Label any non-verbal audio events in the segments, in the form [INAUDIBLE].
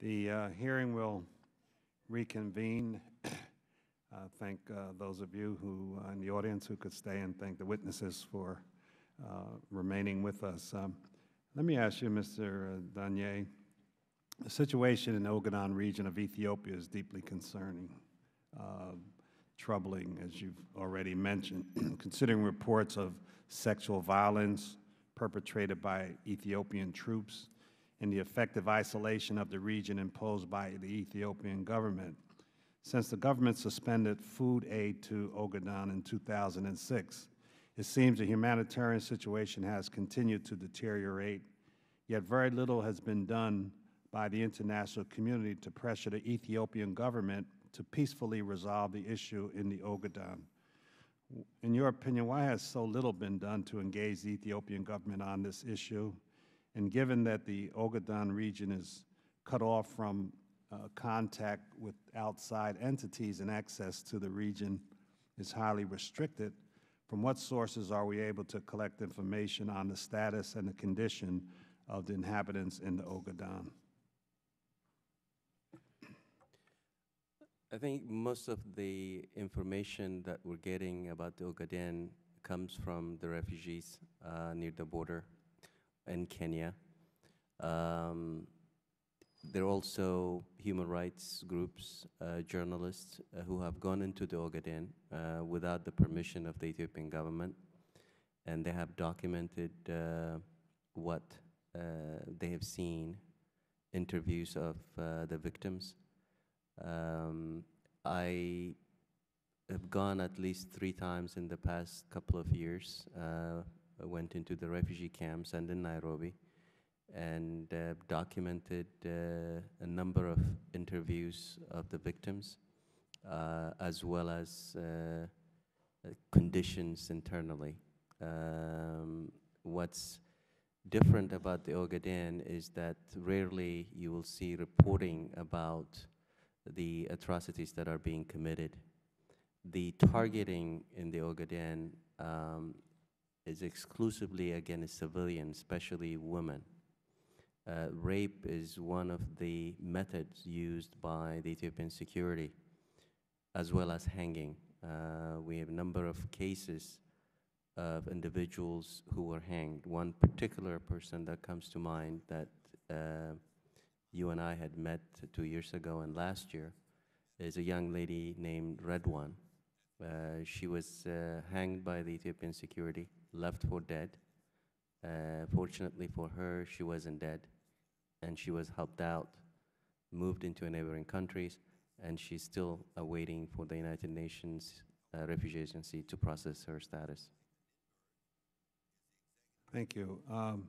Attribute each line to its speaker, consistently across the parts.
Speaker 1: The uh, hearing will reconvene. [CLEARS THROAT] Uh, Thank uh, those of you who, uh, in the audience who could stay, and thank the witnesses for uh, remaining with us. Um, Let me ask you, Mr. Danye, the situation in the Ogaden region of Ethiopia is deeply concerning, uh, troubling, as you've already mentioned, [CLEARS THROAT] considering reports of sexual violence perpetrated by Ethiopian troops and the effective isolation of the region imposed by the Ethiopian government. Since the government suspended food aid to Ogaden in 2006, it seems the humanitarian situation has continued to deteriorate, yet very little has been done by the international community to pressure the Ethiopian government to peacefully resolve the issue in the Ogaden. In your opinion, why has so little been done to engage the Ethiopian government on this issue? And given that the Ogaden region is cut off from uh, contact with outside entities and access to the region is highly restricted, from what sources are we able to collect information on the status and the condition of the inhabitants in the Ogaden?
Speaker 2: I think most of the information that we're getting about the Ogaden comes from the refugees uh, near the border in Kenya. Um, there are also human rights groups, uh, journalists uh, who have gone into the Ogaden uh, without the permission of the Ethiopian government, and they have documented uh, what uh, they have seen, interviews of uh, the victims. Um, I have gone at least three times in the past couple of years. Went into the refugee camps and in Nairobi and uh, documented uh, a number of interviews of the victims, uh, as well as uh, uh, conditions internally. Um, what's different about the Ogaden is that rarely you will see reporting about the atrocities that are being committed. The targeting in the Ogaden um, is exclusively against civilians, especially women. Uh, rape is one of the methods used by the Ethiopian security, as well as hanging. Uh, we have a number of cases of individuals who were hanged. One particular person that comes to mind that uh, you and I had met two years ago and last year is a young lady named Redwan. Uh, she was uh, hanged by the Ethiopian security, left for dead. Uh, fortunately for her, she wasn't dead and she was helped out, moved into a neighboring countries, and she's still awaiting for the United Nations uh, Refugee Agency to process her status.
Speaker 1: Thank you. Um,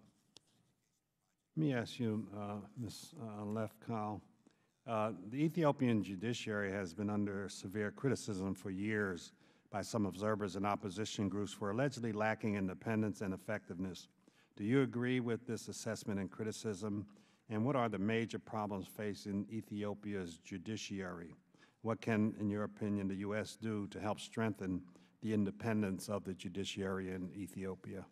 Speaker 1: let me ask you, uh, Ms. Uh, Lefkow, uh, the Ethiopian judiciary has been under severe criticism for years by some observers and opposition groups for allegedly lacking independence and effectiveness. Do you agree with this assessment and criticism? And what are the major problems facing Ethiopia's judiciary? What can, in your opinion, the U.S. do to help strengthen the independence of the judiciary in Ethiopia?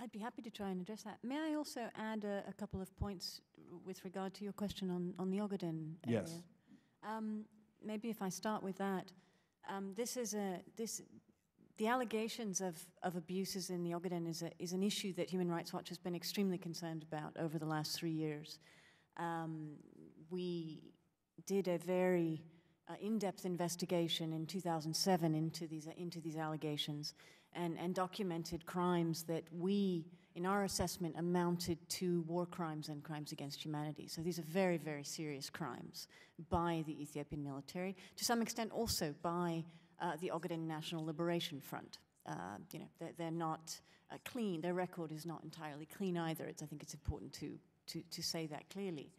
Speaker 3: I'd be happy to try and address that. May I also add a, a couple of points with regard to your question on, on the Ogaden area?
Speaker 1: Yes.
Speaker 3: Um, maybe if I start with that, um, this is a this the allegations of, of abuses in the Ogaden is, a, is an issue that Human Rights Watch has been extremely concerned about over the last three years. Um, we did a very uh, in-depth investigation in 2007 into these, into these allegations and, and documented crimes that we, in our assessment, amounted to war crimes and crimes against humanity. So these are very, very serious crimes by the Ethiopian military, to some extent also by uh, the Ogaden National Liberation Front. Uh, you know, they're, they're not uh, clean. Their record is not entirely clean either. It's, I think it's important to, to, to say that clearly.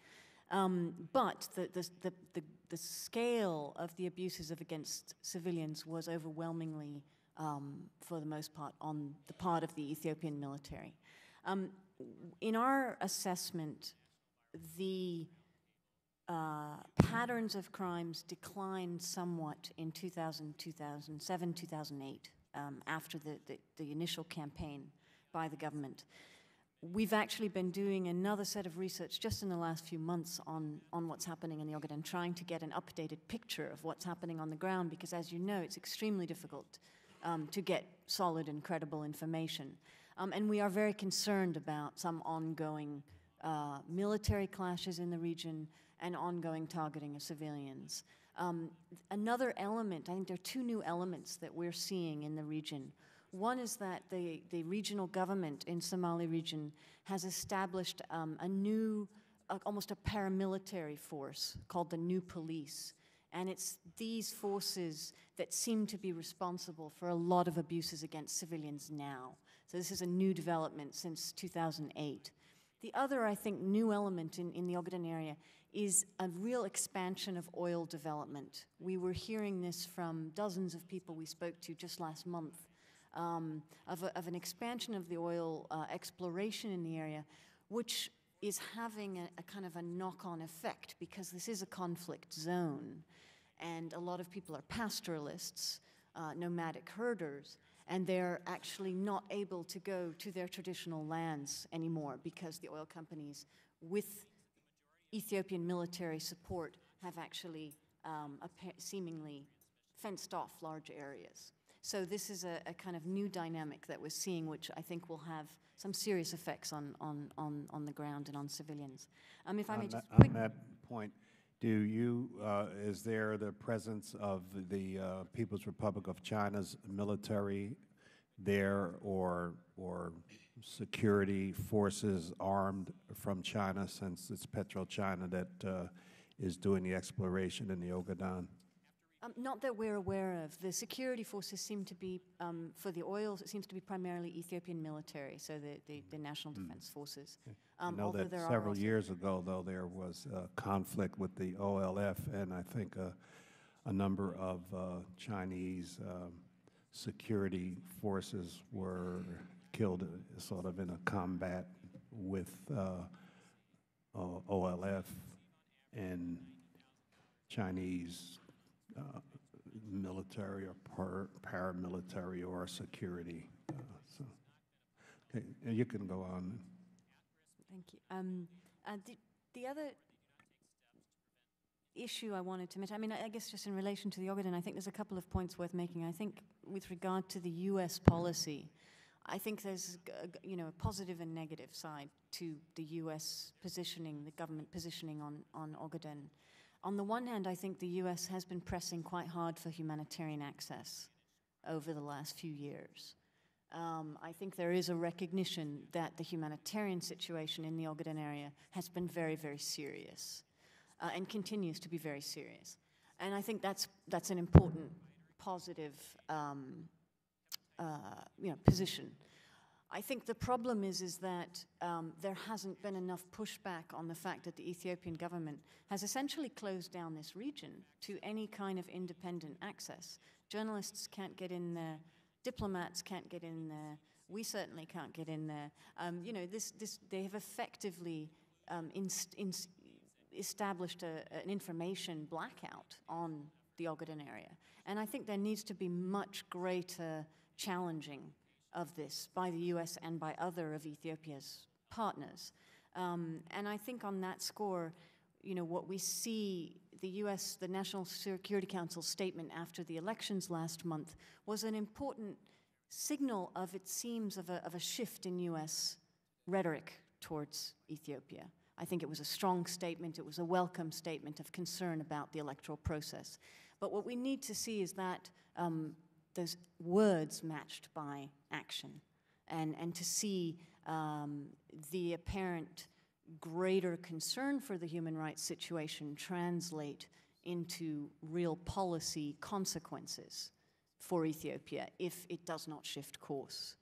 Speaker 3: Um, but the, the, the, the, scale of the abuses of against civilians was overwhelmingly, um, for the most part, on the part of the Ethiopian military. Um, in our assessment, the uh, patterns of crimes declined somewhat in 2000, 2007, 2008, um, after the, the, the, initial campaign by the government. we've actually been doing another set of research just in the last few months on, on what's happening in the Ogaden, trying to get an updated picture of what's happening on the ground, because as you know, it's extremely difficult um, to get solid and credible information. Um, and we are very concerned about some ongoing uh, military clashes in the region and ongoing targeting of civilians. Um, another element, I think there are two new elements that we're seeing in the region. One is that the, the regional government in Somali region has established um, a new, uh, almost a paramilitary force called the New Police. And it's these forces that seem to be responsible for a lot of abuses against civilians now. So this is a new development since 2008. The other, I think, new element in, in the Ogaden area is a real expansion of oil development. We were hearing this from dozens of people we spoke to just last month um, of, a, of, an expansion of the oil uh, exploration in the area, which is having a, a kind of a knock-on effect because this is a conflict zone, and a lot of people are pastoralists, uh, nomadic herders, and they're actually not able to go to their traditional lands anymore because the oil companies, with Ethiopian military support, have actually um, seemingly fenced off large areas. So this is a, a, kind of new dynamic that we're seeing, which I think will have some serious effects on, on, on, on the ground and on civilians. Um, if I may
Speaker 1: that,
Speaker 3: just quick,
Speaker 1: On that point, do you, uh, is there the presence of the uh, People's Republic of China's military there or, or security forces armed from China since it's PetroChina that uh, is doing the exploration in the Ogaden?
Speaker 3: Um, not that we're aware of. The security forces seem to be, um, for the oil, it seems to be primarily Ethiopian military, so the, the, the National
Speaker 1: Hmm.
Speaker 3: Defense Forces.
Speaker 1: I
Speaker 3: Um,
Speaker 1: know that
Speaker 3: there
Speaker 1: several years ago, though, there was a conflict with the OLF, and I think uh, a number of uh, Chinese um, security forces were killed uh, sort of in a combat with uh, O- OLF and Chinese uh, military or par- paramilitary or security. uh, So, okay, you can go on.
Speaker 3: Thank you. Um, uh, the, the other issue I wanted to mention, I mean, I I guess just in relation to the Ogaden, I think there's a couple of points worth making. I think with regard to the U.S. policy, I think there's, g- g- you know, a positive and negative side to the U.S. positioning, the government positioning on, on Ogaden. On the one hand, I think the U.S. has been pressing quite hard for humanitarian access over the last few years. Um, I think there is a recognition that the humanitarian situation in the Ogaden area has been very, very serious uh, and continues to be very serious. And I think that's, that's an important, positive um, uh, you know, position. I think the problem is, is that um, there hasn't been enough pushback on the fact that the Ethiopian government has essentially closed down this region to any kind of independent access. Journalists can't get in there, diplomats can't get in there, we certainly can't get in there. Um, you know, this, this, they have effectively um, established a, an information blackout on the Ogaden area. And I think there needs to be much greater challenging of this by the US and by other of Ethiopia's partners. Um, and I think on that score, you know, what we see, the US, the National Security Council statement after the elections last month was an important signal of, it seems, of a, of a shift in US rhetoric towards Ethiopia. I think it was a strong statement, it was a welcome statement of concern about the electoral process. But what we need to see is that um, those words matched by action and, and to see um, the apparent greater concern for the human rights situation translate into real policy consequences for Ethiopia if it does not shift course.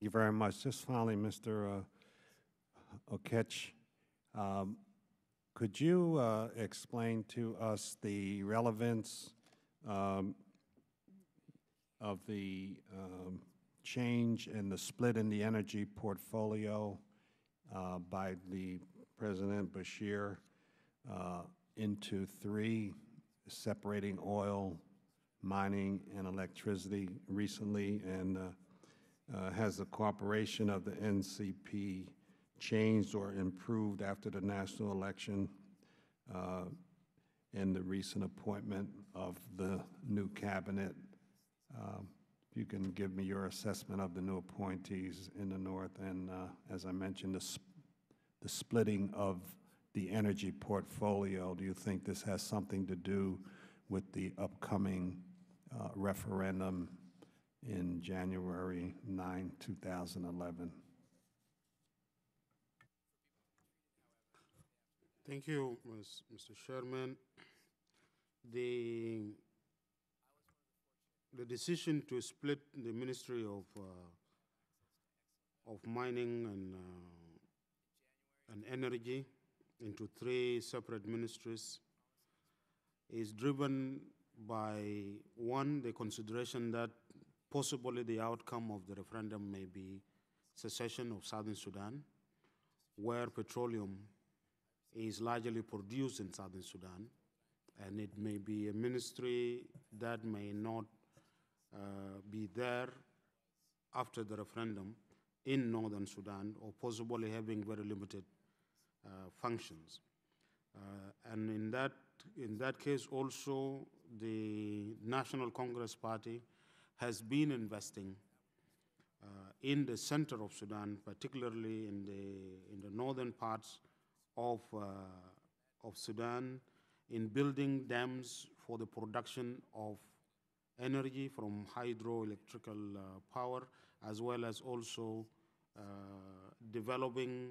Speaker 1: Thank you very much. Just finally, Mr. uh, Okech, um, could you uh, explain to us the relevance um, of the um, change in the split in the energy portfolio uh, by the President Bashir uh, into three, separating oil, mining, and electricity recently, and uh, uh, has the cooperation of the NCP changed or improved after the national election uh, and the recent appointment of the new cabinet? Um, you can give me your assessment of the new appointees in the north, and uh, as I mentioned, the sp- the splitting of the energy portfolio, do you think this has something to do with the upcoming uh, referendum in January 9, 2011?
Speaker 4: Thank you, Mr. Chairman. The, the decision to split the Ministry of, uh, of Mining and, uh, and Energy into three separate ministries is driven by, one, the consideration that possibly the outcome of the referendum may be secession of Southern Sudan, where petroleum is largely produced in Southern Sudan, and it may be a ministry that may not uh, be there after the referendum in Northern Sudan, or possibly having very limited uh, functions. Uh, and in that, in that case, also, the National Congress Party has been investing uh, in the center of Sudan, particularly in the, in the northern parts of, uh, of Sudan, in building dams for the production of energy from hydroelectrical uh, power, as well as also uh, developing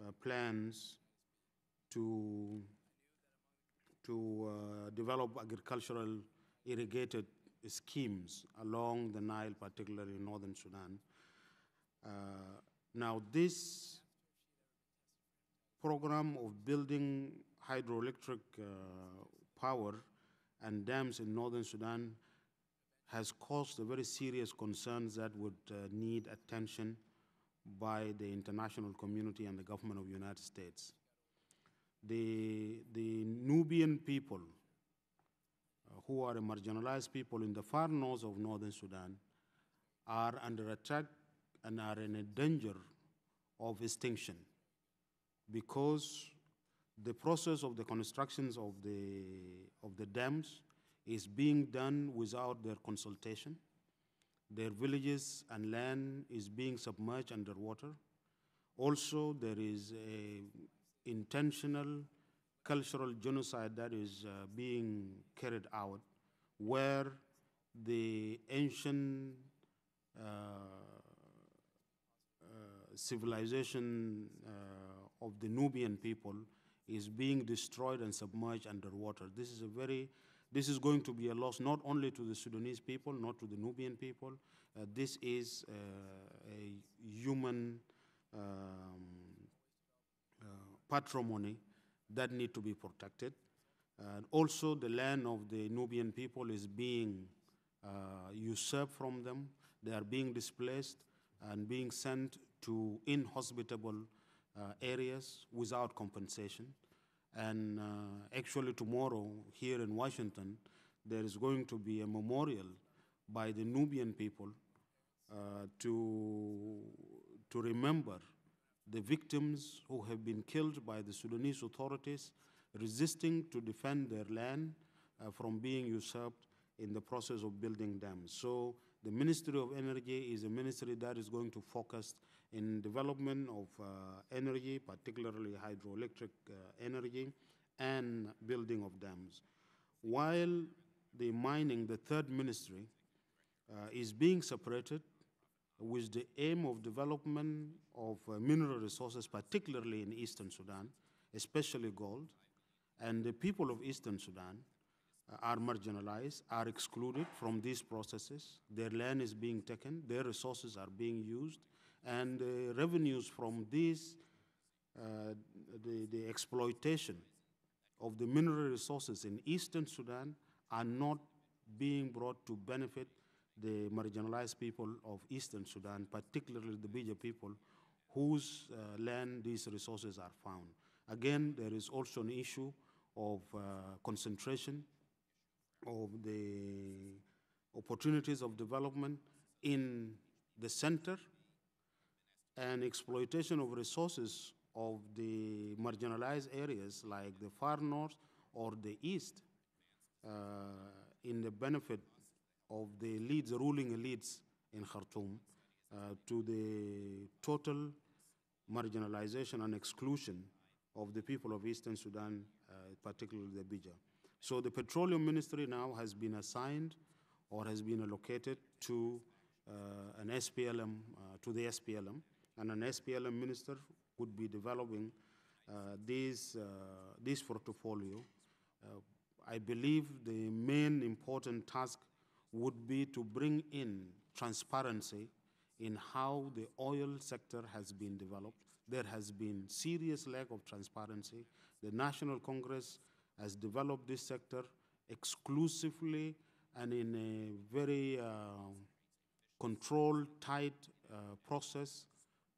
Speaker 4: uh, plans to, to uh, develop agricultural irrigated schemes along the Nile, particularly in northern Sudan. Uh, now, this program of building hydroelectric uh, power and dams in northern Sudan has caused a very serious concerns that would uh, need attention by the international community and the government of the United States. The, the Nubian people, uh, who are a marginalized people in the far north of northern Sudan, are under attack and are in a danger of extinction because the process of the constructions of the, of the dams is being done without their consultation. Their villages and land is being submerged underwater. Also, there is a intentional cultural genocide that is uh, being carried out where the ancient uh, uh, civilization uh, of the Nubian people is being destroyed and submerged underwater. This is a very, this is going to be a loss not only to the Sudanese people, not to the Nubian people. Uh, this is uh, a human um, uh, patrimony that need to be protected. And also, the land of the Nubian people is being uh, usurped from them. They are being displaced and being sent to inhospitable areas without compensation. And uh, actually, tomorrow here in Washington, there is going to be a memorial by the Nubian people uh, to, to remember the victims who have been killed by the Sudanese authorities resisting to defend their land uh, from being usurped in the process of building dams. So the Ministry of Energy is a ministry that is going to focus in development of uh, energy, particularly hydroelectric uh, energy, and building of dams. While the mining, the third ministry, uh, is being separated with the aim of development of uh, mineral resources, particularly in eastern Sudan, especially gold. And the people of eastern Sudan are marginalized, are excluded from these processes. Their land is being taken, their resources are being used, and the revenues from these, uh, the, the exploitation of the mineral resources in eastern Sudan are not being brought to benefit the marginalized people of eastern Sudan, particularly the Beja people, whose uh, land these resources are found. Again, there is also an issue of uh, concentration of the opportunities of development in the center and exploitation of resources of the marginalized areas like the far north or the east uh, in the benefit of the elites, the ruling elites in Khartoum, uh, to the total marginalization and exclusion of the people of Eastern Sudan, uh, particularly the Beja. So the Petroleum Ministry now has been assigned or has been allocated to uh, an SPLM, uh, to the SPLM, and an SPLM minister would be developing uh, this, uh, this portfolio. Uh, I believe the main important task would be to bring in transparency in how the oil sector has been developed. There has been serious lack of transparency. The National Congress has developed this sector exclusively and in a very uh, controlled, tight uh, process,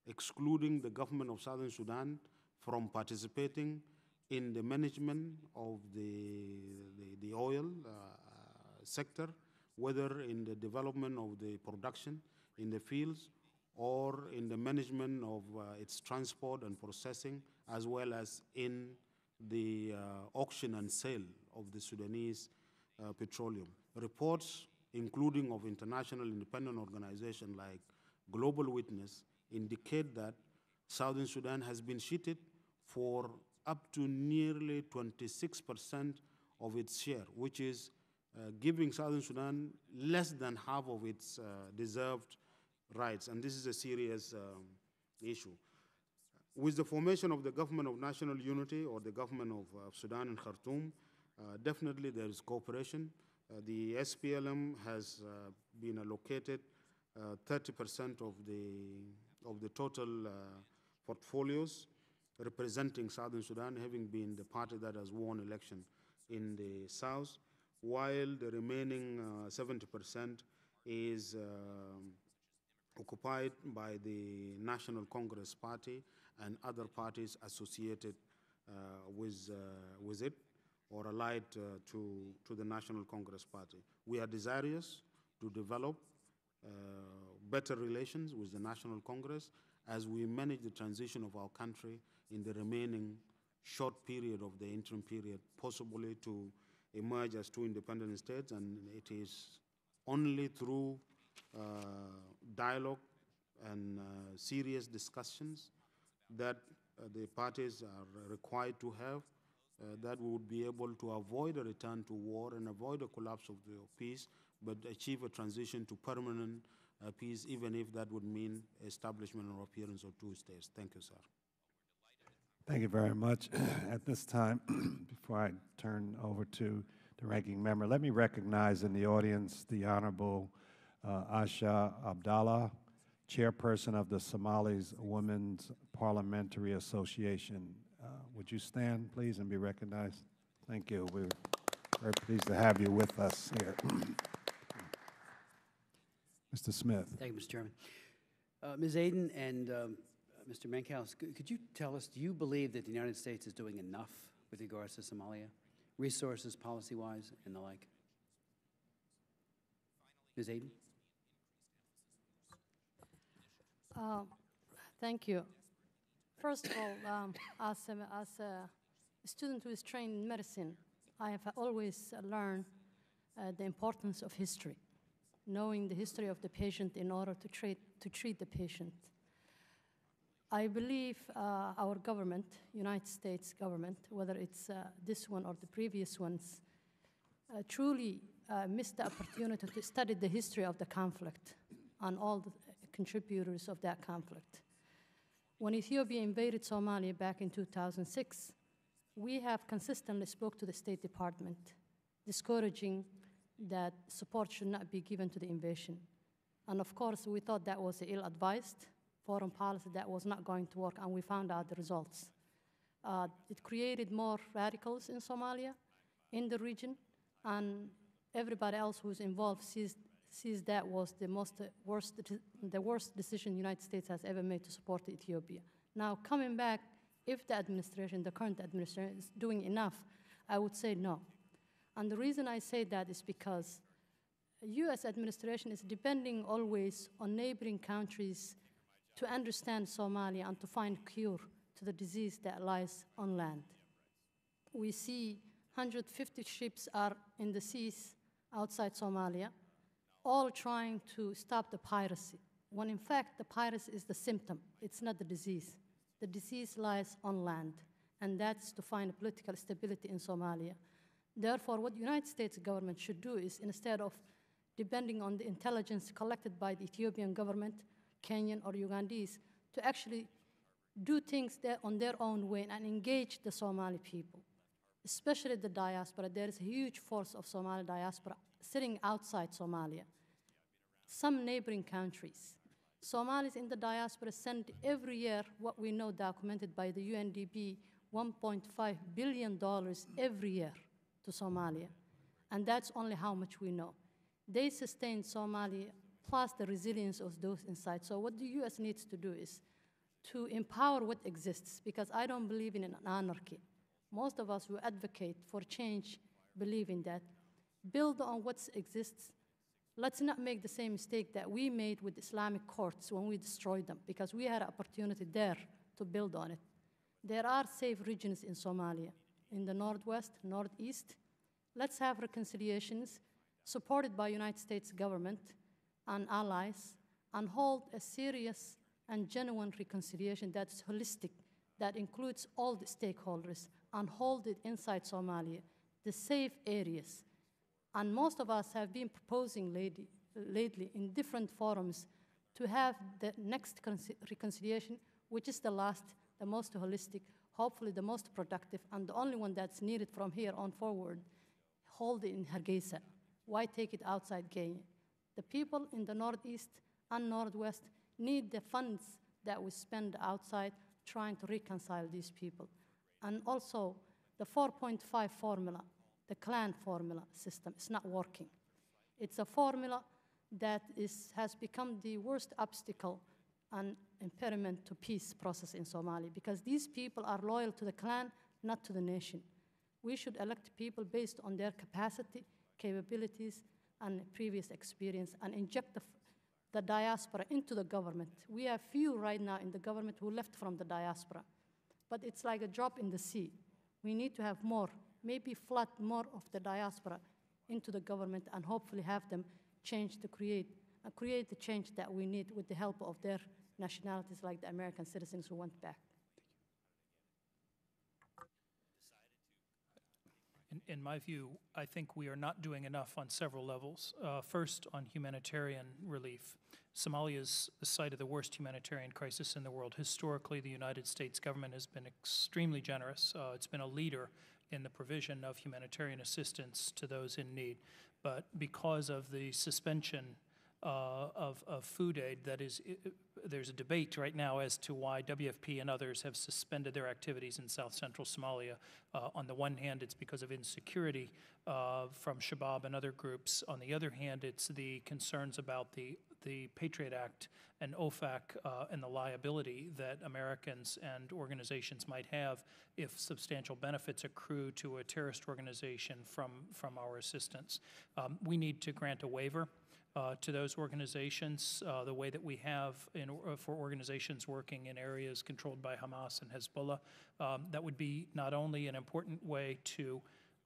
Speaker 4: excluding the government of Southern Sudan from participating in the management of the, the, the oil uh, sector, whether in the development of the production in the fields or in the management of uh, its transport and processing, as well as in the uh, auction and sale of the Sudanese uh, petroleum. Reports, including of international independent organizations like Global Witness, indicate that Southern Sudan has been cheated for up to nearly 26% of its share, which is uh, giving Southern Sudan less than half of its uh, deserved rights. And this is a serious um, issue. With the formation of the government of national unity or the government of uh, Sudan and Khartoum, uh, definitely there is cooperation. Uh, the SPLM has uh, been allocated 30% of the, of the total portfolios representing Southern Sudan, having been the party that has won election in the south, while the remaining 70% is um, occupied by the National Congress Party and other parties associated uh, with, uh, with it or allied uh, to, to the National Congress Party. We are desirous to develop better relations with the National Congress as we manage the transition of our country in the remaining short period of the interim period, possibly to emerge as two independent states, and it is only through uh, dialogue and uh, serious discussions that uh, the parties are required to have uh, that we would be able to avoid a return to war and avoid a collapse of the peace, but achieve a transition to permanent uh, peace, even if that would mean establishment or appearance of two states. Thank you, sir.
Speaker 1: Thank you very much. [CLEARS THROAT] At this time, [CLEARS THROAT] before I turn over to the ranking member, let me recognize in the audience the Honorable uh, Asha Abdallah, Chairperson of the Somalis Women's Parliamentary Association. Uh, would you stand, please, and be recognized? Thank you. We're very pleased to have you with us here. [CLEARS THROAT] Mr. Smith.
Speaker 5: Thank you, Mr. Chairman. Uh, Ms. Aden and um, Mr. Menkhaus, could, you tell us, do you believe that the United States is doing enough with regards to Somalia, resources, policy-wise, and the like? Ms. Aden?
Speaker 6: Uh, thank you. First of all, um, as, a, as a student who is trained in medicine, I have always learned uh, the importance of history, knowing the history of the patient in order to treat, to treat the patient. I believe uh, our government, United States government, whether it's uh, this one or the previous ones, uh, truly uh, missed the opportunity to study the history of the conflict and all the contributors of that conflict. When Ethiopia invaded Somalia back in 2006, we have consistently spoke to the State Department, discouraging that support should not be given to the invasion. And of course, we thought that was ill-advised foreign policy that was not going to work, and we found out the results. Uh, it created more radicals in Somalia, in the region, and everybody else who's involved sees sees that was the most worst, the worst decision the United States has ever made to support Ethiopia. Now, coming back, if the administration, the current administration, is doing enough, I would say no. And the reason I say that is because U.S. administration is depending always on neighboring countries to understand Somalia and to find cure to the disease that lies on land. We see 150 ships are in the seas outside Somalia, all trying to stop the piracy, when in fact the piracy is the symptom, it's not the disease. The disease lies on land, and that's to find political stability in Somalia. Therefore, what the United States government should do is instead of depending on the intelligence collected by the Ethiopian government, Kenyan or Ugandese, to actually do things on their own way and engage the Somali people, especially the diaspora. There is a huge force of Somali diaspora sitting outside Somalia. Some neighboring countries. Somalis in the diaspora send every year what we know documented by the UNDP $1.5 billion every year to Somalia. And that's only how much we know. They sustain Somalia plus the resilience of those inside. So what the US needs to do is to empower what exists, because I don't believe in an anarchy. Most of us who advocate for change believe in that. Build on what exists. Let's not make the same mistake that we made with Islamic courts when we destroyed them, because we had an opportunity there to build on it. There are safe regions in Somalia, in the northwest, northeast. Let's have reconciliations supported by United States government and allies, and hold a serious and genuine reconciliation that's holistic, that includes all the stakeholders, and hold it inside Somalia, the safe areas. And most of us have been proposing lately, lately in different forums to have the next reconciliation, which is the last, the most holistic, hopefully the most productive, and the only one that's needed from here on forward, hold it in Hargeisa. Why take it outside Kenya? The people in the Northeast and Northwest need the funds that we spend outside trying to reconcile these people. And also, the 4.5 formula, the clan formula system, is not working. It's a formula that is, has become the worst obstacle and impediment to peace process in Somalia because these people are loyal to the clan, not to the nation. We should elect people based on their capacity, capabilities, and previous experience and inject the, the diaspora into the government. We have few right now in the government who left from the diaspora, but it's like a drop in the sea. We need to have more, maybe flood more of the diaspora into the government and hopefully have them change to create, uh, create the change that we need with the help of their nationalities like the American citizens who went back.
Speaker 7: In, in my view, I think we are not doing enough on several levels. Uh, first, on humanitarian relief. Somalia is the site of the worst humanitarian crisis in the world. Historically, the United States government has been extremely generous. Uh, it's been a leader in the provision of humanitarian assistance to those in need. But because of the suspension uh, of, of food aid that is, there's a debate right now as to why WFP and others have suspended their activities in south central Somalia. Uh, on the one hand, it's because of insecurity uh, from Shabab and other groups. On the other hand, it's the concerns about the, the Patriot Act and OFAC uh, and the liability that Americans and organizations might have if substantial benefits accrue to a terrorist organization from, from our assistance. Um, we need to grant a waiver uh, to those organizations uh, the way that we have in, uh, for organizations working in areas controlled by Hamas and Hezbollah. Um, that would be not only an important way to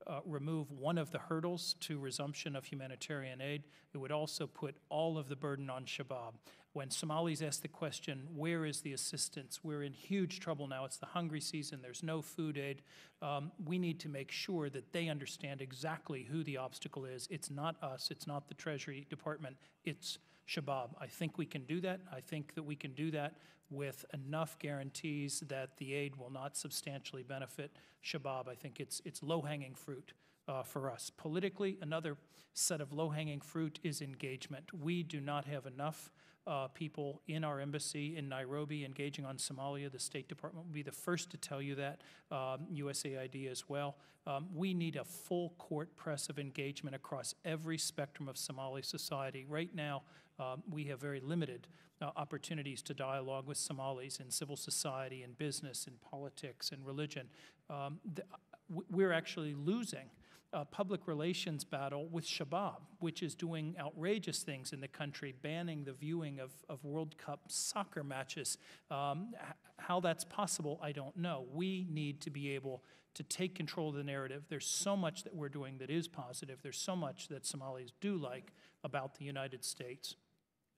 Speaker 7: uh, remove one of the hurdles to resumption of humanitarian aid, it would also put all of the burden on Shabab. When Somalis ask the question, where is the assistance? We're in huge trouble now. It's the hungry season, there's no food aid. Um, we need to make sure that they understand exactly who the obstacle is. It's not us, it's not the Treasury Department, it's Shabab. I think we can do that. I think that we can do that with enough guarantees that the aid will not substantially benefit Shabab. I think it's, it's low hanging fruit. Uh, for us. Politically, another set of low hanging fruit is engagement. We do not have enough uh, people in our embassy in Nairobi engaging on Somalia. The State Department will be the first to tell you that, um, USAID as well. Um, we need a full court press of engagement across every spectrum of Somali society. Right now, um, we have very limited uh, opportunities to dialogue with Somalis in civil society, in business, in politics, in religion. Um, the, we're actually losing a public relations battle with Shabab, which is doing outrageous things in the country, banning the viewing of, of World Cup soccer matches. Um, how that's possible, I don't know. We need to be able to take control of the narrative. There's so much that we're doing that is positive. There's so much that Somalis do like about the United States.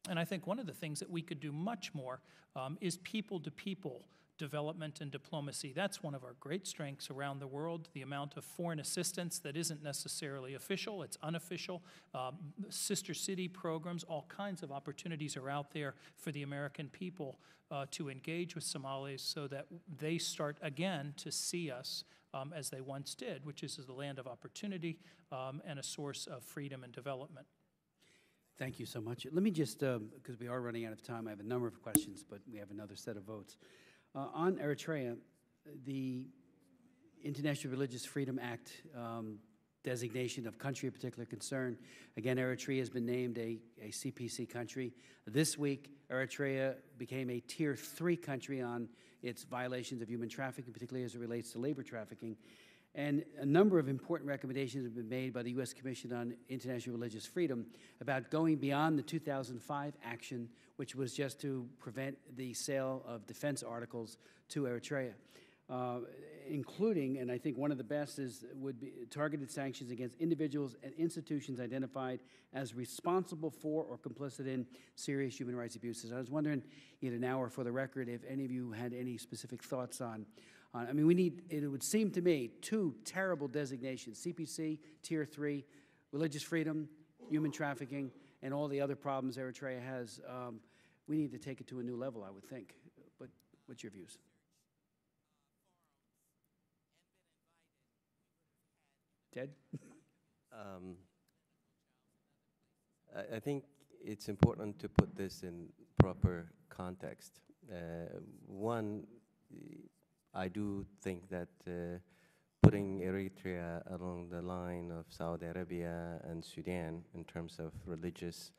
Speaker 7: And I think one of the things that we could do much more um, is people to people development and diplomacy. That's one of our great strengths around the world. The amount of foreign assistance that isn't necessarily official, it's unofficial. Um, sister city programs, all kinds of opportunities are out there for the American people uh, to engage with Somalis so that they start again to see us um, as they once did, which is the land of opportunity um, and a source of freedom and development.
Speaker 5: Thank you so much. Let me just, because we are running out of time, I have a number of questions, but we have another set of votes. Uh, on Eritrea, the International Religious Freedom Act um, designation of country of particular concern. Again, Eritrea has been named a, a CPC country. This week, Eritrea became a tier three country on its violations of human trafficking, particularly as it relates to labor trafficking. And a number of important recommendations have been made by the U.S. Commission on International Religious Freedom about going beyond the 2005 action, which was just to prevent the sale of defense articles to Eritrea, uh, including, and I think one of the best is would be targeted sanctions against individuals and institutions identified as responsible for or complicit in serious human rights abuses. I was wondering, either now or for the record, if any of you had any specific thoughts on uh, I mean, we need, it would seem to me, two terrible designations, CPC, Tier 3, religious freedom, human trafficking, and all the other problems Eritrea has. Um, we need to take it to a new level, I would think. But what's your views? Ted?
Speaker 2: Um, I, I think it's important to put this in proper context. Uh, one, I do think that uh, putting Eritrea along the line of Saudi Arabia and Sudan in terms of religious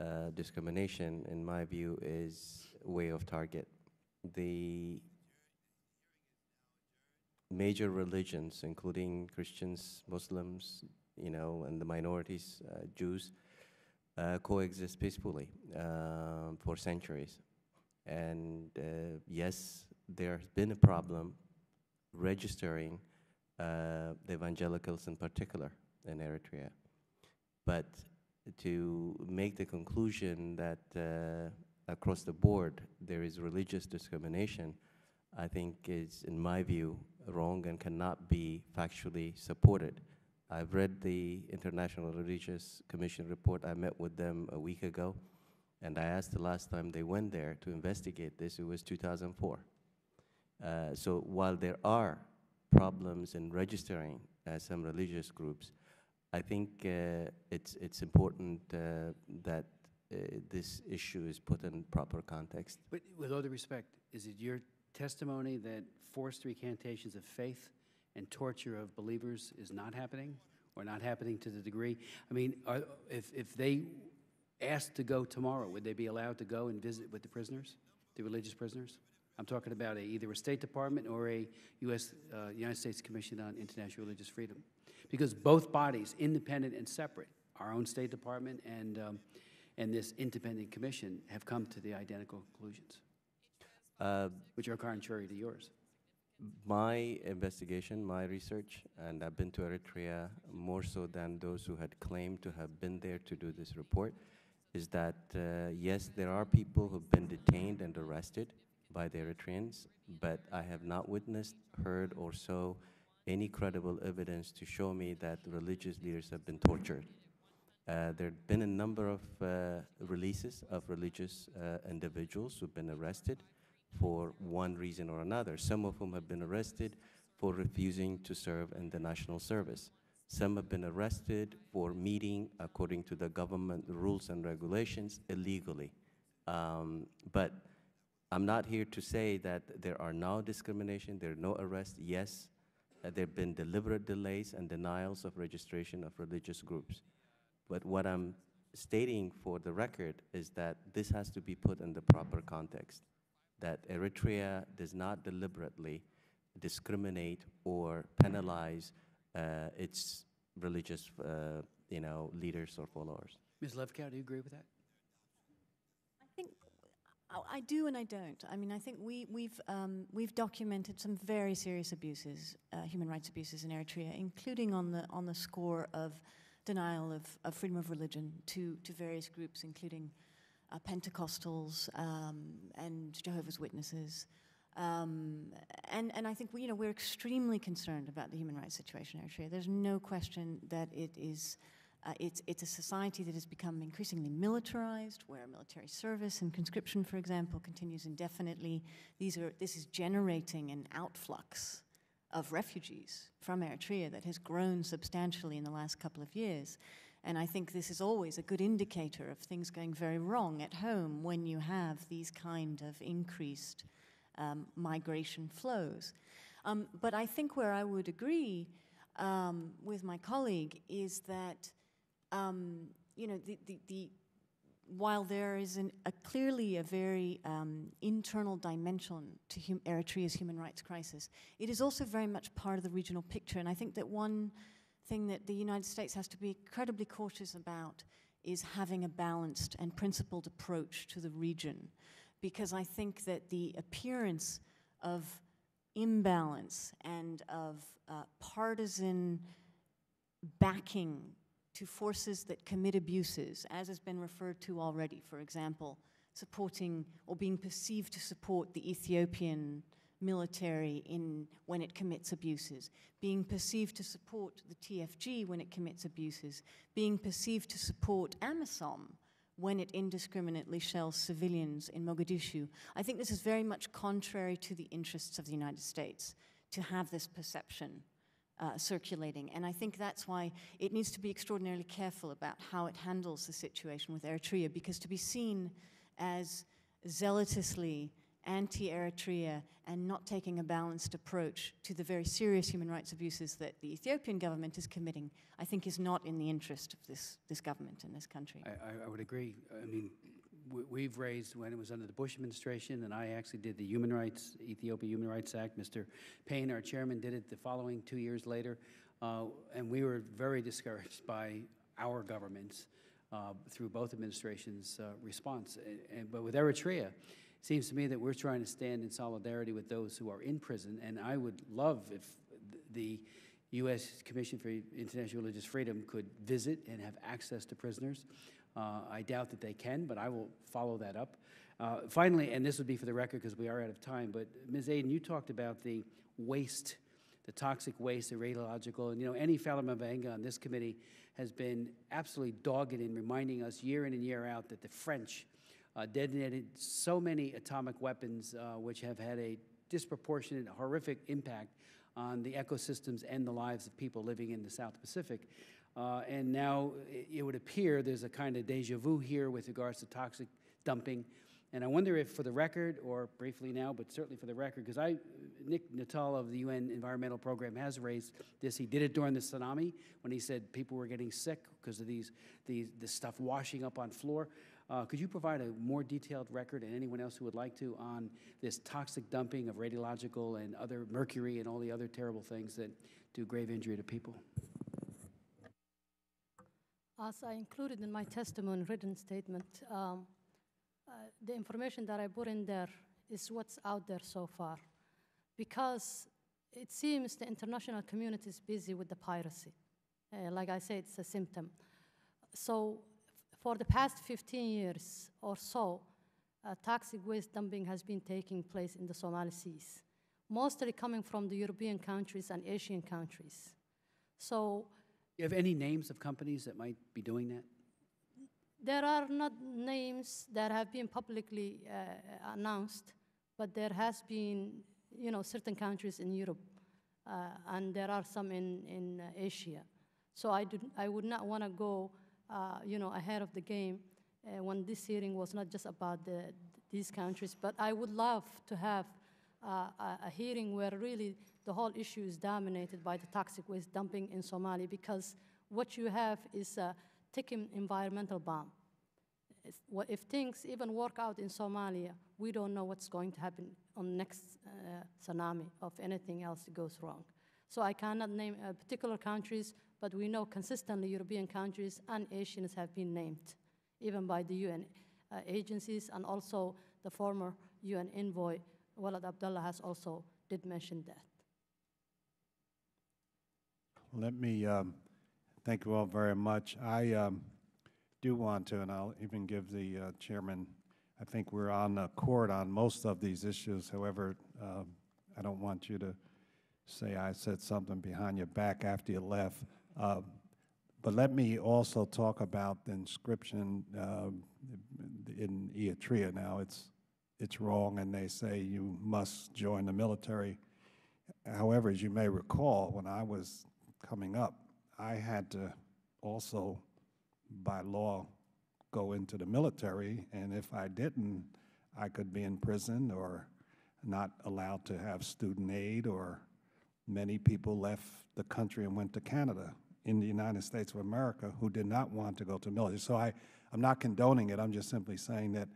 Speaker 2: uh, discrimination, in my view, is way off target. The major religions, including Christians, Muslims, you know, and the minorities, uh, Jews, uh, coexist peacefully uh, for centuries. And uh, yes, there's been a problem registering uh, the evangelicals in particular in Eritrea. But to make the conclusion that uh, across the board there is religious discrimination, I think is, in my view, wrong and cannot be factually supported. I've read the International Religious Commission report. I met with them a week ago, and I asked the last time they went there to investigate this, it was 2004. Uh, so while there are problems in registering uh, some religious groups, I think uh, it's, it's important uh, that uh, this issue is put in proper context.
Speaker 5: But with all due respect, is it your testimony that forced recantations of faith and torture of believers is not happening or not happening to the degree? I mean, are, if, if they asked to go tomorrow, would they be allowed to go and visit with the prisoners, the religious prisoners? I'm talking about a, either a State Department or a U.S. Uh, United States Commission on International Religious Freedom, because both bodies, independent and separate, our own State Department and um, and this independent commission, have come to the identical conclusions,
Speaker 2: Uh,
Speaker 5: which are contrary to yours.
Speaker 2: my investigation, my research, and I've been to Eritrea more so than those who had claimed to have been there to do this report, is that uh, yes, there are people who've been detained and arrested by the Eritreans, but I have not witnessed, heard, or saw any credible evidence to show me that religious leaders have been tortured. Uh, there have been a number of uh, releases of religious uh, individuals who've been arrested for one reason or another. Some of whom have been arrested for refusing to serve in the national service. Some have been arrested for meeting according to the government rules and regulations illegally. Um, but I'm not here to say that there are no discrimination, there are no arrests. Yes, uh, there have been deliberate delays and denials of registration of religious groups. But what I'm stating for the record is that this has to be put in the proper context, that Eritrea does not deliberately discriminate or penalize uh, its religious, uh, you know, leaders or followers.
Speaker 5: Ms. Lefkow, do you agree with that?
Speaker 3: I- I do and I don't. I mean, I think we, we've, um, we've documented some very serious abuses, uh, human rights abuses in Eritrea, including on the, on the score of denial of, of freedom of religion to, to various groups, including uh, Pentecostals um, and Jehovah's Witnesses. Um, and, and I think we, you know, we're extremely concerned about the human rights situation in Eritrea. There's no question that it is uh, it's, it's a society that has become increasingly militarized, where military service and conscription, for example, continues indefinitely. These are, this is generating an outflux of refugees from Eritrea that has grown substantially in the last couple of years. And I think this is always a good indicator of things going very wrong at home when you have these kind of increased um, migration flows. Um, but I think where I would agree um, with my colleague is that um, you know, the, the, the, while there is an, a clearly a very um, internal dimension to hum, Eritrea's human rights crisis, it is also very much part of the regional picture. And I think that one thing that the United States has to be incredibly cautious about is having a balanced and principled approach to the region. Because I think that the appearance of imbalance and of uh, partisan backing to forces that commit abuses, as has been referred to already, for example, supporting or being perceived to support the Ethiopian military in when it commits abuses, being perceived to support the TFG when it commits abuses, being perceived to support AMISOM when it indiscriminately shells civilians in Mogadishu. I think this is very much contrary to the interests of the United States to have this perception uh, circulating. And I think that's why it needs to be extraordinarily careful about how it handles the situation with Eritrea, because to be seen as zealotously anti Eritrea and not taking a balanced approach to the very serious human rights abuses that the Ethiopian government is committing, I think is not in the interest of this, this government in this country.
Speaker 5: I, I, would agree. I mean, we've raised when it was under the Bush administration, and I actually did the Human Rights, Ethiopia Human Rights Act. Mr. Payne, our chairman, did it the following two years later. Uh, and we were very discouraged by our governments uh, through both administrations' uh, response. And, and, but with Eritrea, it seems to me that we're trying to stand in solidarity with those who are in prison. And I would love if the U.S. Commission for International Religious Freedom could visit and have access to prisoners. Uh, I doubt that they can, but I will follow that up. Uh, finally, and this would be for the record because we are out of time, but Ms. Aden, you talked about the waste, the toxic waste, the radiological, and you know, Eni Faleomavaega on this committee has been absolutely dogged in reminding us year in and year out that the French uh, detonated so many atomic weapons uh, which have had a disproportionate, horrific impact on the ecosystems and the lives of people living in the South Pacific. Uh, and now it, would appear there's a kind of deja vu here with regards to toxic dumping. And I wonder if, for the record, or briefly now, but certainly for the record, because I, Nick Nuttall of the UN Environmental Program has raised this. He did it during the tsunami when he said people were getting sick because of these, these this stuff washing up on floor. Uh, could you provide a more detailed record, and anyone else who would like to, on this toxic dumping of radiological and other mercury and all the other terrible things that do grave injury to people?
Speaker 6: As I included in my testimony written statement, um, uh, the information that I put in there is what's out there so far. Because it seems the international community is busy with the piracy. Uh, like I said, it's a symptom. So for the past 15 years or so, uh, toxic waste dumping has been taking place in the Somali seas, mostly coming from the European countries and Asian countries. So
Speaker 5: you have any names of companies that might be doing that?
Speaker 6: There are not names that have been publicly uh, announced, but there has been, you know, certain countries in Europe, uh, and there are some in, in Asia. So I, do, I would not want to go, uh, you know, ahead of the game uh, when this hearing was not just about the, these countries, but I would love to have uh, a, a hearing where really the whole issue is dominated by the toxic waste dumping in Somalia because what you have is a ticking environmental bomb. If things even work out in Somalia, we don't know what's going to happen on the next uh, tsunami if anything else goes wrong. So I cannot name uh, particular countries, but we know consistently European countries and Asians have been named, even by the UN uh, agencies, and also the former UN envoy, Ould-Abdallah, has also did mention that.
Speaker 1: Let me um, thank you all very much. I um, do want to, and I'll even give the uh, chairman, I think we're on accord on most of these issues. However, um, I don't want you to say I said something behind your back after you left. Um, But let me also talk about the conscription um, in Eritrea now. It's, it's wrong, and they say you must join the military. However, as you may recall, when I was coming up, I had to also, by law, go into the military, and if I didn't, I could be in prison or not allowed to have student aid, or many people left the country and went to Canada in the United States of America who did not want to go to military. So I, I'm not condoning it, I'm just simply saying that,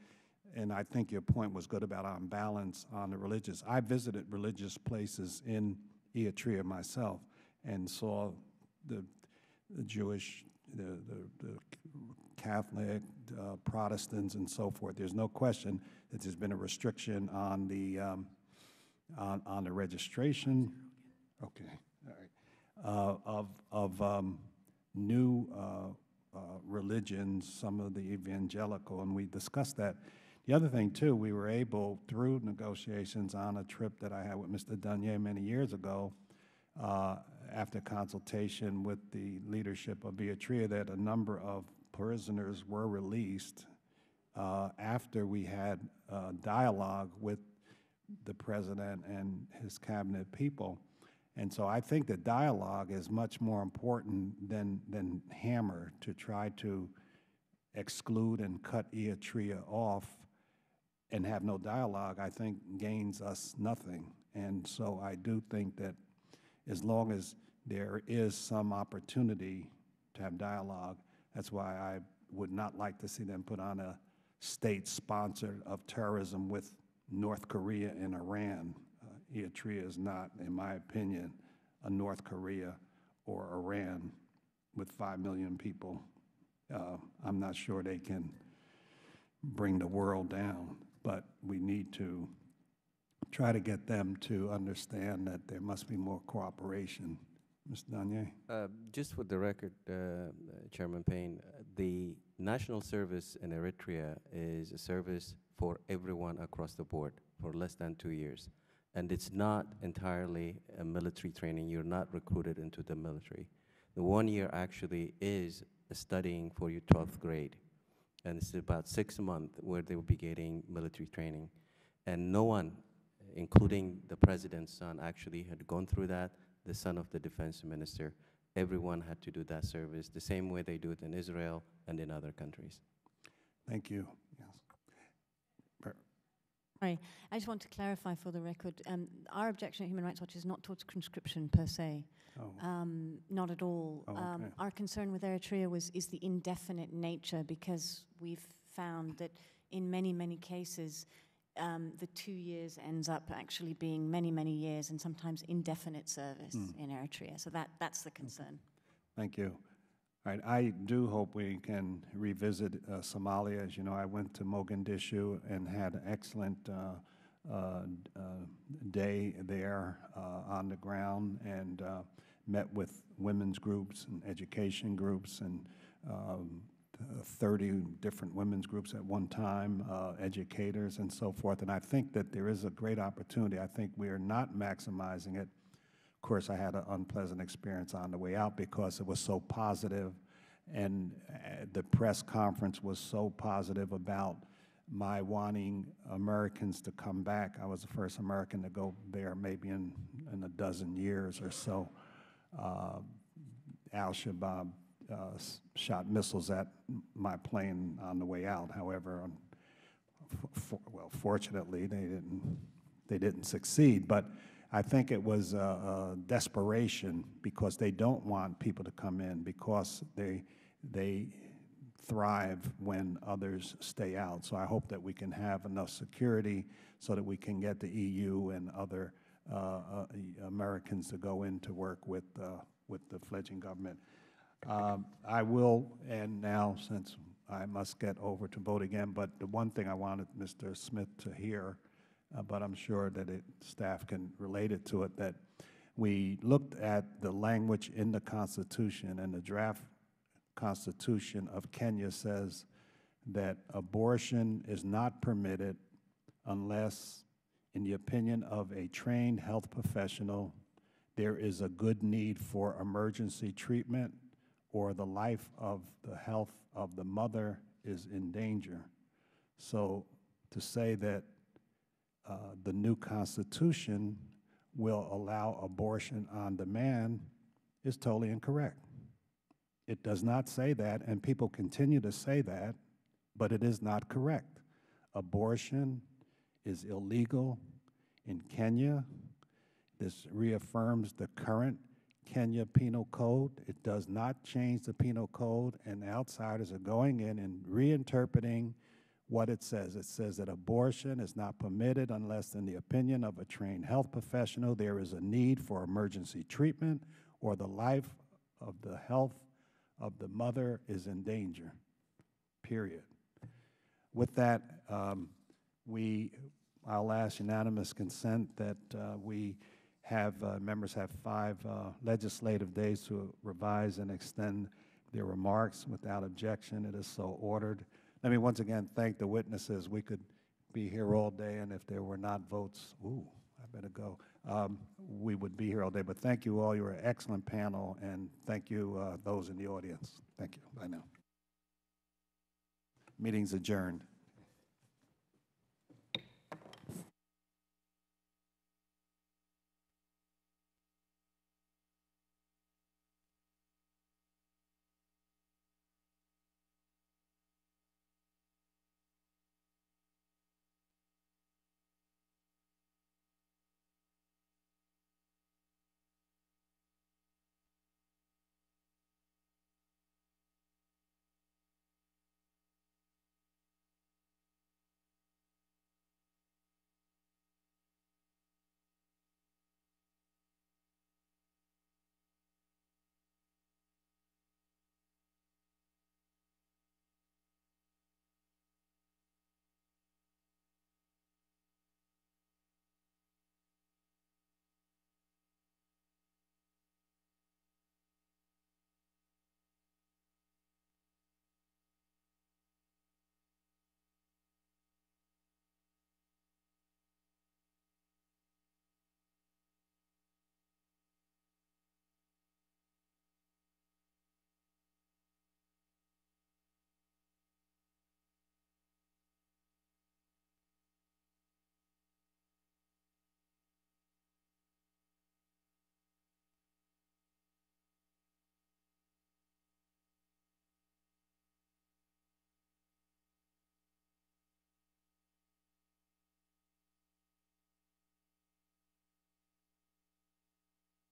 Speaker 1: and I think your point was good about on balance on the religious. I visited religious places in Eritrea myself and saw the, the Jewish, the, the, the Catholic, uh, Protestants, and so forth. There's no question that there's been a restriction on the um, on, on the registration. Okay, all right. Uh, of of um, new uh, uh, religions, some of the evangelical, and we discussed that. The other thing too, we were able through negotiations on a trip that I had with Mr. Dagne many years ago after consultation with the leadership of Eritrea, that a number of prisoners were released uh, after we had uh, dialogue with the president and his cabinet people. And so I think that dialogue is much more important than, than hammer to try to exclude and cut Eritrea off and have no dialogue, I think gains us nothing. And so I do think that as long as there is some opportunity to have dialogue. That's why I would not like to see them put on a state sponsor of terrorism with North Korea and Iran. Uh, Eritrea is not, in my opinion, a North Korea or Iran with 5 million people. Uh, I'm not sure they can bring the world down, but we need to try to get them to understand that there must be more cooperation. Mr. Dagne?
Speaker 2: Uh, Just for the record, uh, Chairman Payne, the national service in Eritrea is a service for everyone across the board for less than two years. And it's not entirely a military training. You're not recruited into the military. The one year actually is studying for your 12th grade. And it's about six months where they will be getting military training. And no one, including the president's son, actually had gone through that the son of the defense minister. Everyone had to do that service the same way they do it in Israel and in other countries.
Speaker 1: Thank you. Yes.
Speaker 3: Sorry, I just want to clarify for the record, um, our objection at Human Rights Watch is not towards conscription per se,
Speaker 1: Oh,
Speaker 3: um, not at all.
Speaker 1: Oh,
Speaker 3: um,
Speaker 1: okay.
Speaker 3: Our concern with Eritrea was is the indefinite nature because we've found that in many, many cases, um, the two years ends up actually being many, many years and sometimes indefinite service
Speaker 1: Mm.
Speaker 3: in Eritrea. So that, that's the concern.
Speaker 1: Thank you. All right, I do hope we can revisit uh, Somalia. As you know, I went to Mogadishu and had an excellent uh, uh, uh, day there uh, on the ground and uh, met with women's groups and education groups and um, 30 different women's groups at one time, uh, educators and so forth. And I think that there is a great opportunity. I think we are not maximizing it. Of course, I had an unpleasant experience on the way out because it was so positive, and uh, the press conference was so positive about my wanting Americans to come back. I was the first American to go there maybe in, in a dozen years or so. Uh, Al Shabaab uh, shot missiles at my plane on the way out. However, un- f- f- well, fortunately, they didn't they didn't succeed. But I think it was a desperation because they don't want people to come in because they they thrive when others stay out. So I hope that we can have enough security so that we can get the EU and other uh, uh, Americans to go in to work with, uh, with the fledgling government. Um, I will, and now, since I must get over to vote again, but the one thing I wanted Mr. Smith to hear, uh, but I'm sure that it, staff can relate it to it, that we looked at the language in the Constitution, and the draft Constitution of Kenya says that abortion is not permitted unless, in the opinion of a trained health professional, there is a good need for emergency treatment or the life of the health of the mother is in danger. So to say that uh, the new Constitution will allow abortion on demand is totally incorrect. It does not say that, and people continue to say that, but it is not correct. Abortion is illegal in Kenya. This reaffirms the current Kenya Penal Code. It does not change the Penal Code, and outsiders are going in and reinterpreting what it says. It says that abortion is not permitted unless, in the opinion of a trained health professional, there is a need for emergency treatment or the life of the health of the mother is in danger, period. With that, um, we, I'll ask unanimous consent that uh, we have, uh, members have five uh, legislative days to revise and extend their remarks without objection. It is so ordered. Let me once again thank the witnesses. We could be here all day, and if there were not votes, ooh, I better go, um, we would be here all day. But thank you all. You're an excellent panel, and thank you, uh, those in the audience. Thank you. Bye now. Meeting's adjourned.